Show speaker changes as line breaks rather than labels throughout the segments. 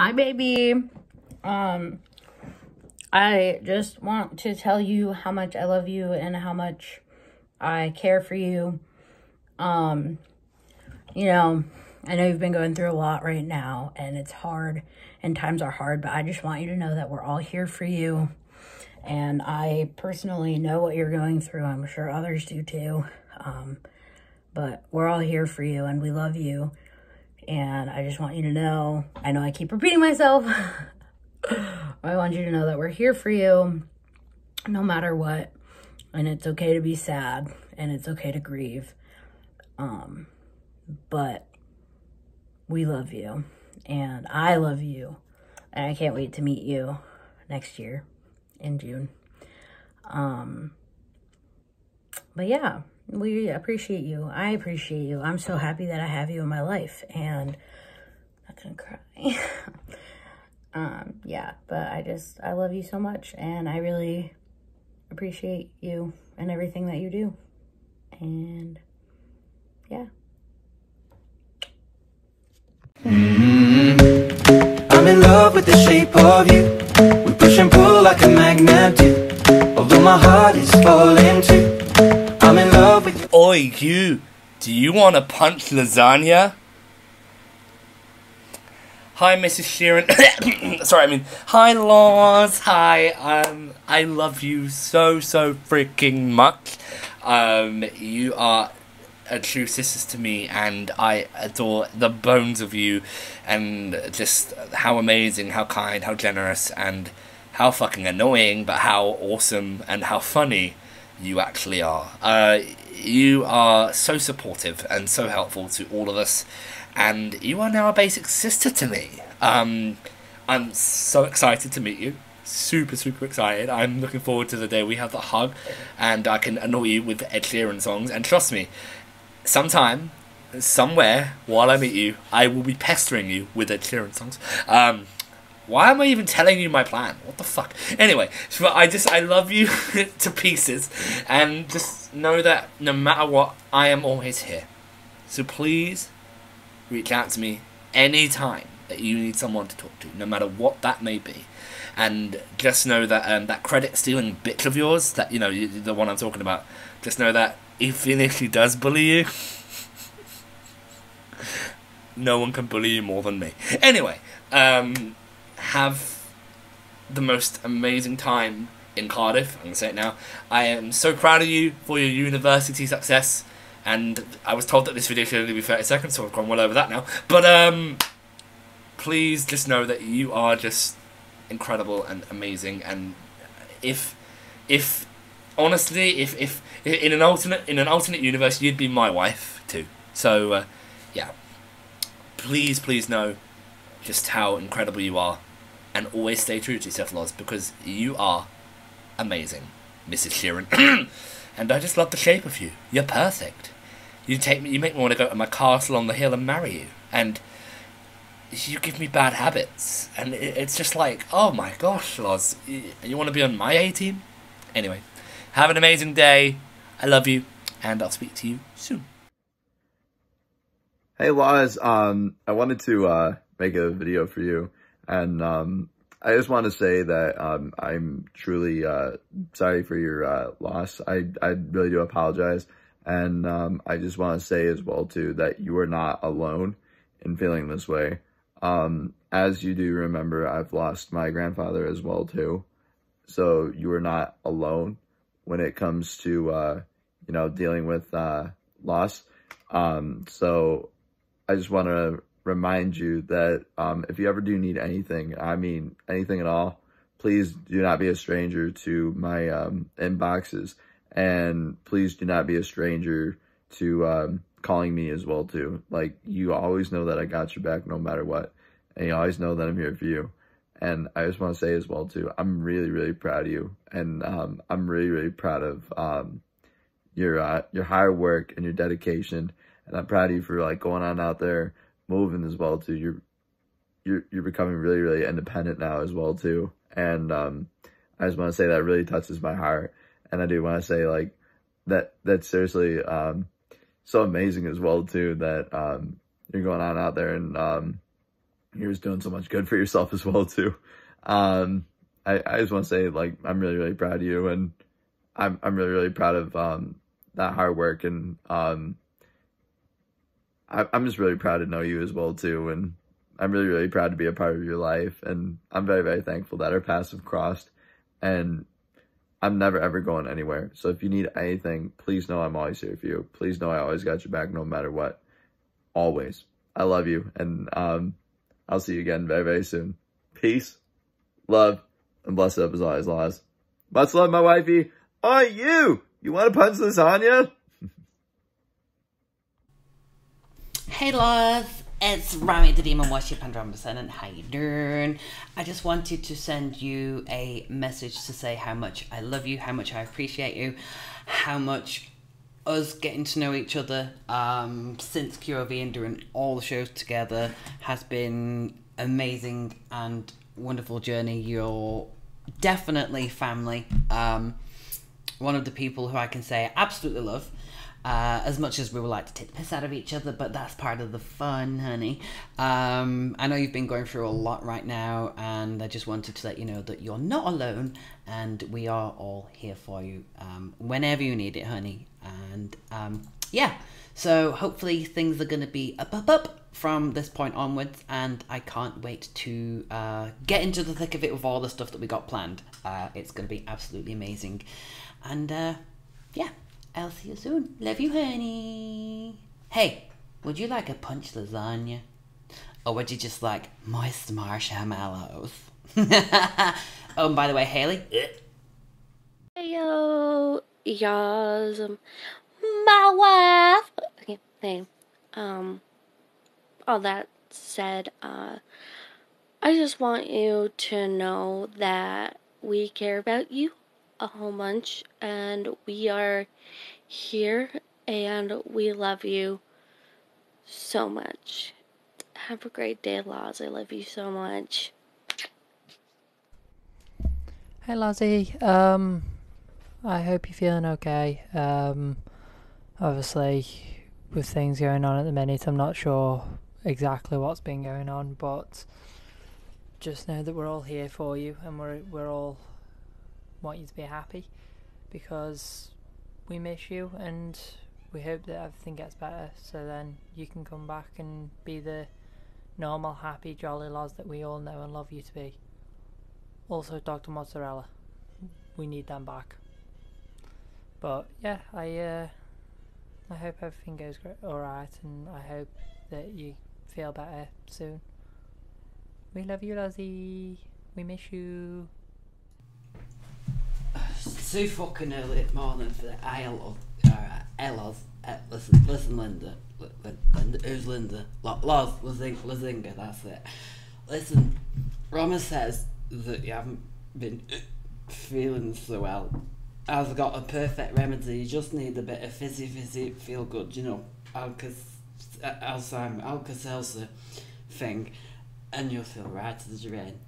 Hi, baby. Um, I just want to tell you how much I love you and how much I care for you. Um, you know, I know you've been going through a lot right now and it's hard and times are hard, but I just want you to know that we're all here for you. And I personally know what you're going through. I'm sure others do too. Um, but we're all here for you and we love you. And I just want you to know, I know I keep repeating myself. I want you to know that we're here for you no matter what. And it's okay to be sad and it's okay to grieve. Um, but we love you and I love you. And I can't wait to meet you next year in June. Um, but yeah, we appreciate you. I appreciate you. I'm so happy that I have you in my life and I'm not gonna cry. um, yeah, but I just, I love you so much and I really appreciate you and everything that you do. And yeah.
Mm-hmm. I'm in love with the shape of you. We push and pull like a magnet do. Although my heart is falling too. I'm in love with you.
Oi, you. Do you want to punch lasagna? Hi, Mrs. Sheeran. Sorry, I mean, hi, Loz. Hi, um, I love you so, so freaking much. Um, you are a true sister to me, and I adore the bones of you, and just how amazing, how kind, how generous, and how fucking annoying, but how awesome and how funny you actually are. Uh, you are so supportive and so helpful to all of us, and you are now a basic sister to me. Um, I'm so excited to meet you. Super, super excited. I'm looking forward to the day we have the hug and I can annoy you with Ed Sheeran songs. And trust me, sometime, somewhere, while I meet you, I will be pestering you with Ed Sheeran songs. Um, why am I even telling you my plan? What the fuck? Anyway, but I just I love you to pieces, and just know that no matter what, I am always here. So please reach out to me anytime that you need someone to talk to, no matter what that may be. And just know that um, that credit stealing bitch of yours, that you know the one I'm talking about, just know that even if she does bully you, no one can bully you more than me. Anyway, um, have the most amazing time in Cardiff. I'm going to say it now. I am so proud of you for your university success. And I was told that this video should only be 30 seconds, so I've gone well over that now. But um, please just know that you are just incredible and amazing. And if, if honestly, if, if in an alternate in an alternate universe, you'd be my wife too. So uh, yeah, please, please know just how incredible you are and always stay true to yourself, Loz, because you are amazing, Mrs. Sheeran. and I just love the shape of you. You're perfect. You take me. You make me want to go to my castle on the hill and marry you. And you give me bad habits, and it's just like, oh my gosh, Loz, you want to be on my A team? Anyway, have an amazing day. I love you, and I'll speak to you soon.
Hey, Loz. Um, I wanted to uh, make a video for you. And um, I just want to say that um, I'm truly uh, sorry for your uh, loss. I, I really do apologize. And um, I just want to say as well, too, that you are not alone in feeling this way. Um, as you do remember, I've lost my grandfather as well, too. So you are not alone when it comes to, uh, you know, dealing with uh, loss. Um, so I just want to remind you that um, if you ever do need anything, I mean anything at all, please do not be a stranger to my um, inboxes. And please do not be a stranger to um, calling me as well too. Like you always know that I got your back no matter what. And you always know that I'm here for you. And I just want to say as well too, I'm really, really proud of you. And um, I'm really, really proud of um, your uh, your hard work and your dedication. And I'm proud of you for like going on out there moving as well too. You're you're you're becoming really really independent now as well too. And um, I just want to say that really touches my heart. And I do want to say like that that's seriously um, so amazing as well too that um, you're going on out there and um, you're just doing so much good for yourself as well too. Um, I, I just want to say like I'm really really proud of you and I'm I'm really really proud of um that hard work and um I, I'm just really proud to know you as well too and I'm really really proud to be a part of your life and I'm very very thankful that our paths have crossed and I'm never ever going anywhere. So if you need anything, please know I'm always here for you. Please know I always got your back no matter what. Always. I love you and um I'll see you again very very soon. Peace, love, and blessed up as always, Loz. Much love, my wifey. Are you! You want to punch lasagna?
Hey love, it's Rami the Demon Worship and and how you doing? I just wanted to send you a message to say how much I love you, how much I appreciate you, how much us getting to know each other um, since QOV and doing all the shows together has been amazing and wonderful journey. You're definitely family. Um, one of the people who I can say I absolutely love. Uh, as much as we would like to take the piss out of each other, but that's part of the fun, honey. Um, I know you've been going through a lot right now, and I just wanted to let you know that you're not alone, and we are all here for you um, whenever you need it, honey. And um, yeah, so hopefully things are going to be up, up, up from this point onwards, and I can't wait to uh, get into the thick of it with all the stuff that we got planned. Uh, it's going to be absolutely amazing. And uh, yeah, I'll see you soon. Love you, honey. Hey, would you like a punch lasagna? Or would you just like moist marshmallows? oh, and by the way, Haley.
Yo, y'all, um, my wife. Okay, name. Um, all that said, uh, I just want you to know that we care about you a whole bunch and we are here and we love you so much. Have a great day, Loz. I love you so much.
Hey, Lozzie. Um, I hope you're feeling okay. Um, obviously, with things going on at the minute, I'm not sure exactly what's been going on, but just know that we're all here for you and we're we're all want you to be happy because we miss you and we hope that everything gets better so then you can come back and be the normal, happy, jolly lads that we all know and love you to be. Also, Dr. Mozzarella, we need them back. But yeah, I uh, I hope everything goes alright and I hope that you feel better soon. We love you, Lozzie. We miss you.
So fucking early at morning for the IL uh, Elos. Uh, listen, listen, Linda. Linda, who's Linda? Loz, Lozzinga, that's it. Listen, Rama says that you haven't been feeling so well. I've got a perfect remedy. You just need a bit of fizzy, fizzy, feel good, you know, Alka, Alzheimer, Alka Seltzer thing, and you'll feel right as rain.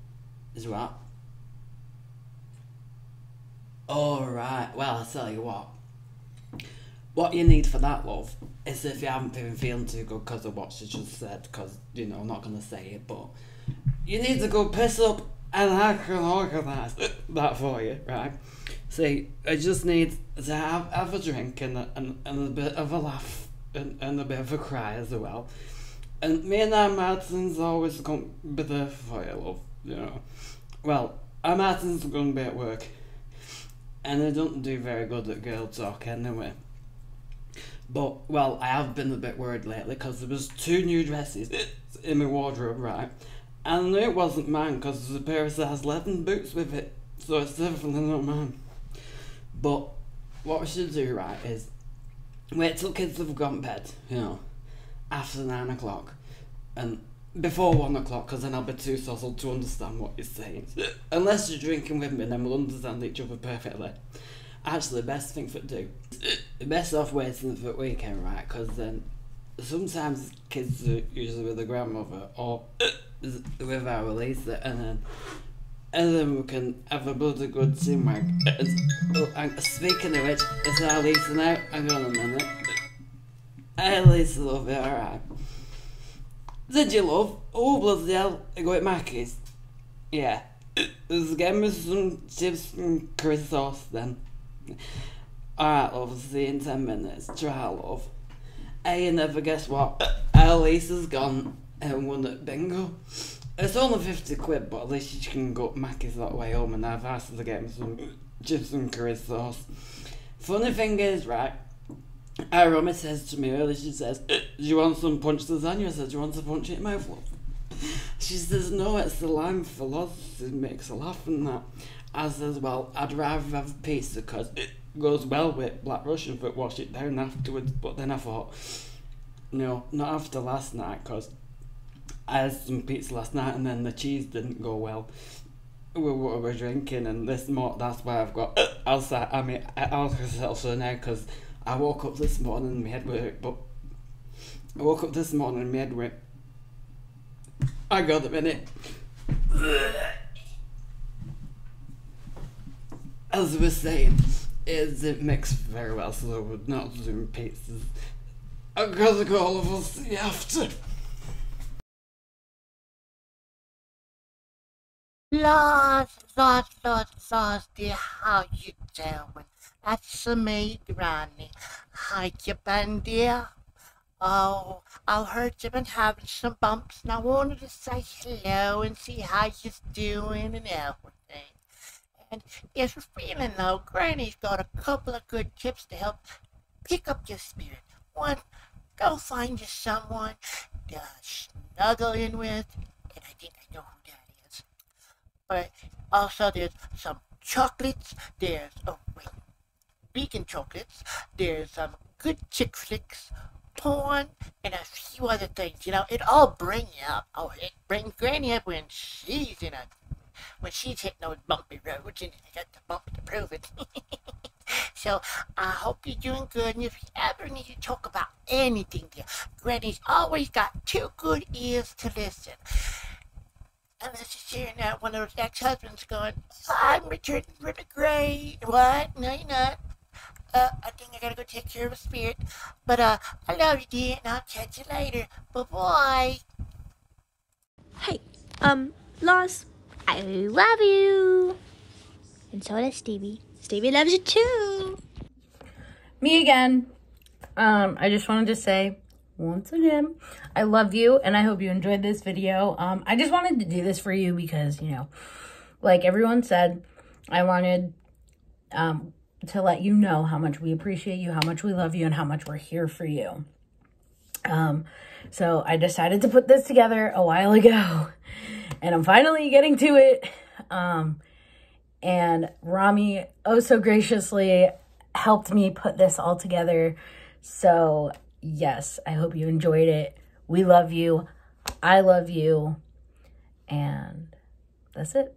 Is what? Alright, well, I'll tell you what. What you need for that, love, is if you haven't been feeling too good because of what she just said, because, you know, I'm not going to say it, but you need to go piss up and I can organise that for you, right? See, I just need to have, have a drink and a, and, and a bit of a laugh and, and a bit of a cry as well. And me and Anne Martin's always going to be there for you, love, you know. Well, Anne Martin's going to be at work and I don't do very good at girl talk anyway. But well, I have been a bit worried lately because there was two new dresses in my wardrobe, right? And I it wasn't mine because there's a pair of size 11 boots with it, so it's definitely not mine. But what we should do, right, is wait till kids have gone to bed, you know, after nine o'clock, and before one o'clock, because then I'll be too sozzled to understand what you're saying. Unless you're drinking with me, then we'll understand each other perfectly. Actually, the best thing for do, the best off waiting for the weekend, right? Because then sometimes kids are usually with their grandmother or with our Lisa, and then and then we can have a bloody good teamwork. Oh, and speaking of which, is our Lisa now? Hang on a minute. Hey Lisa, love you, alright. Did you love? Oh, bloody hell. I go at Mackey's. Yeah. Let's get me some chips and curry sauce then. Alright, love. See you in 10 minutes. Try, love. Hey, you never guess what? Elise has gone and won at bingo. It's only 50 quid, but at least you can go to Mackey's that way home and I've asked her to get me some chips and curry sauce. Funny thing is, right, our Romy says to me earlier, she says, uh, Do you want some punch lasagna? I said, Do you want some punch in my mouth? love?" She says, No, it's the lime philosophy that makes her laugh and that. I says, Well, I'd rather have a pizza because it goes well with Black Russian but wash it down afterwards. But then I thought, No, not after last night because I had some pizza last night and then the cheese didn't go well with what we were drinking and this more that's why I've got uh, outside I mean alcohol now because I woke up this morning and my head went but I woke up this morning and my head went I got a minute. As we were saying is it mixed very well so we're not doing pizzas I've got to go all of us after.
Lost, lost, lost, lost, dear, how you doing? That's me, Granny. Hi, you been, dear? Oh, I heard you've been having some bumps, and I wanted to say hello and see how you're doing and everything. And if you're feeling low, Granny's got a couple of good tips to help pick up your spirit. One, go find you someone to snuggle in with, and I think I know who that is but also there's some chocolates. There's oh wait, vegan chocolates. There's some good chick flicks, porn, and a few other things. You know, it all bring you up. Oh, it brings Granny up when she's in a when she's hitting those bumpy roads, and I got the bump to prove it. so I hope you're doing good, and if you ever need to talk about anything, Granny's always got two good ears to listen. Unless you're hearing that one of those ex-husbands going, I'm returning for the grave. What? No, you're not. Uh, I think I gotta go take care of a spirit. But, uh, I love you, dear, and I'll catch you later. Bye-bye.
Hey, um, Lost, I love you. And so does Stevie. Stevie loves you too.
me again. Um, I just wanted to say once again, I love you and I hope you enjoyed this video. Um, I just wanted to do this for you because, you know, like everyone said, I wanted um, to let you know how much we appreciate you, how much we love you, and how much we're here for you. Um, so I decided to put this together a while ago and I'm finally getting to it. Um, and Rami oh so graciously helped me put this all together. So, yes, I hope you enjoyed it. We love you. I love you. And that's it.